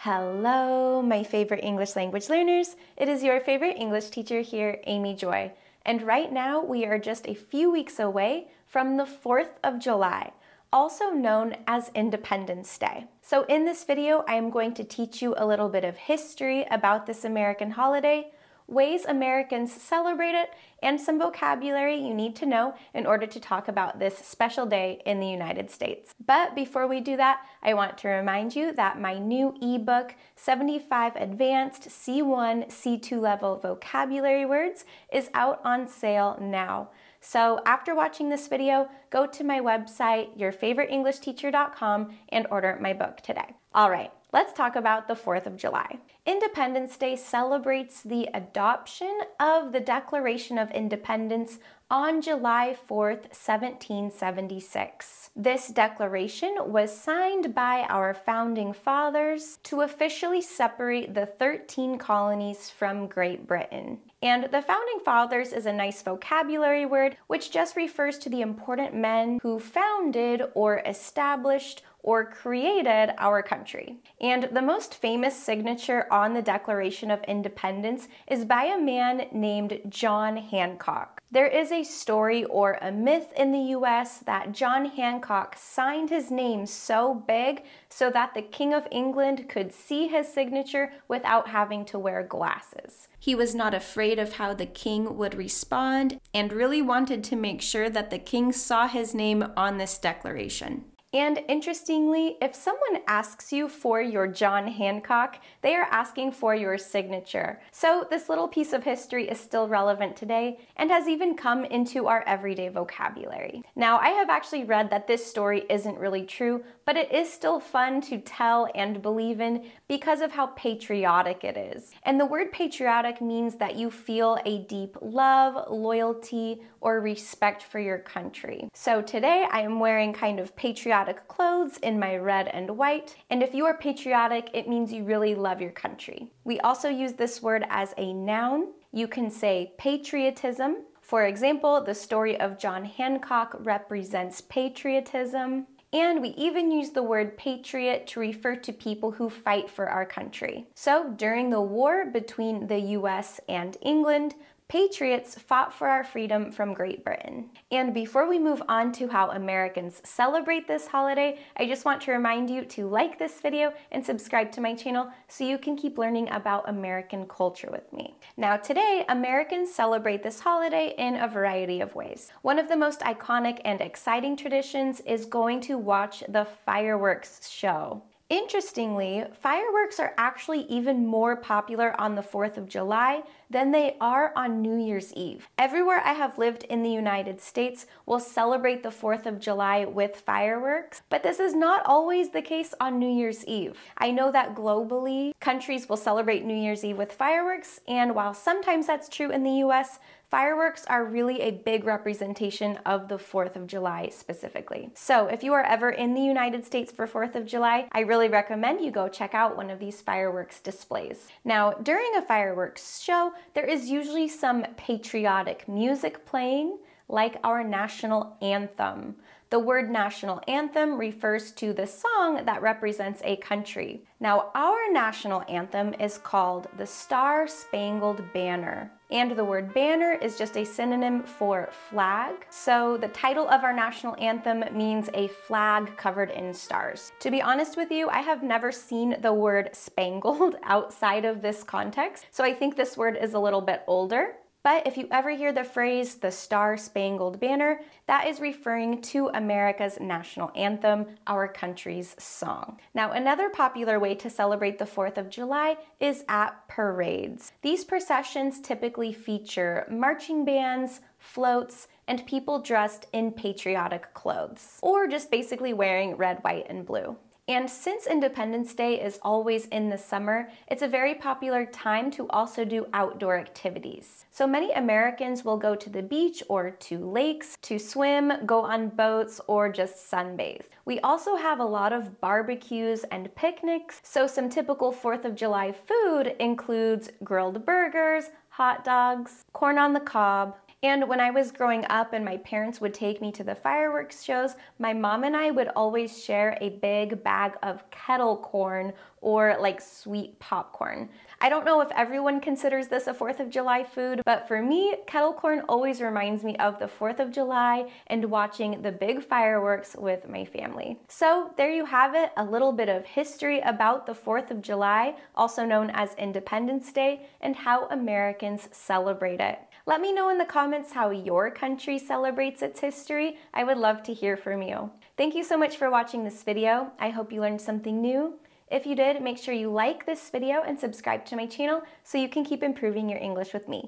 Hello, my favorite English language learners. It is your favorite English teacher here, Amy Joy. And right now, we are just a few weeks away from the 4th of July, also known as Independence Day. So in this video, I am going to teach you a little bit of history about this American holiday, ways Americans celebrate it, and some vocabulary you need to know in order to talk about this special day in the United States. But before we do that, I want to remind you that my new ebook, 75 Advanced C1, C2 level vocabulary words, is out on sale now. So after watching this video, go to my website, yourfavoriteenglishteacher.com, and order my book today. All right, let's talk about the 4th of July. Independence Day celebrates the adoption of the Declaration of Independence on July 4th, 1776. This declaration was signed by our founding fathers to officially separate the 13 colonies from Great Britain. And the founding fathers is a nice vocabulary word which just refers to the important men who founded or established or created our country. And the most famous signature on the Declaration of Independence is by a man named John Hancock. There is a story or a myth in the US that John Hancock signed his name so big so that the King of England could see his signature without having to wear glasses. He was not afraid of how the king would respond and really wanted to make sure that the king saw his name on this declaration. And interestingly, if someone asks you for your John Hancock, they are asking for your signature. So this little piece of history is still relevant today and has even come into our everyday vocabulary. Now, I have actually read that this story isn't really true, but it is still fun to tell and believe in because of how patriotic it is. And the word patriotic means that you feel a deep love, loyalty, or respect for your country. So today I am wearing kind of patriotic clothes in my red and white. And if you are patriotic, it means you really love your country. We also use this word as a noun. You can say patriotism. For example, the story of John Hancock represents patriotism. And we even use the word patriot to refer to people who fight for our country. So during the war between the US and England, Patriots fought for our freedom from Great Britain. And before we move on to how Americans celebrate this holiday, I just want to remind you to like this video and subscribe to my channel so you can keep learning about American culture with me. Now today, Americans celebrate this holiday in a variety of ways. One of the most iconic and exciting traditions is going to watch the fireworks show. Interestingly, fireworks are actually even more popular on the 4th of July than they are on New Year's Eve. Everywhere I have lived in the United States will celebrate the 4th of July with fireworks, but this is not always the case on New Year's Eve. I know that globally, countries will celebrate New Year's Eve with fireworks, and while sometimes that's true in the US, Fireworks are really a big representation of the 4th of July specifically. So if you are ever in the United States for 4th of July, I really recommend you go check out one of these fireworks displays. Now, during a fireworks show, there is usually some patriotic music playing, like our national anthem. The word national anthem refers to the song that represents a country. Now, our national anthem is called the Star Spangled Banner. And the word banner is just a synonym for flag. So the title of our national anthem means a flag covered in stars. To be honest with you, I have never seen the word spangled outside of this context. So I think this word is a little bit older. But if you ever hear the phrase the Star Spangled Banner, that is referring to America's national anthem, our country's song. Now, another popular way to celebrate the 4th of July is at parades. These processions typically feature marching bands, floats, and people dressed in patriotic clothes, or just basically wearing red, white, and blue. And since Independence Day is always in the summer, it's a very popular time to also do outdoor activities. So many Americans will go to the beach or to lakes to swim, go on boats, or just sunbathe. We also have a lot of barbecues and picnics, so some typical 4th of July food includes grilled burgers, hot dogs, corn on the cob, And when I was growing up and my parents would take me to the fireworks shows, my mom and I would always share a big bag of kettle corn or like sweet popcorn. I don't know if everyone considers this a 4th of July food, but for me, kettle corn always reminds me of the 4th of July and watching the big fireworks with my family. So there you have it, a little bit of history about the 4th of July, also known as Independence Day, and how Americans celebrate it. Let me know in the comments how your country celebrates its history. I would love to hear from you. Thank you so much for watching this video. I hope you learned something new. If you did, make sure you like this video and subscribe to my channel so you can keep improving your English with me.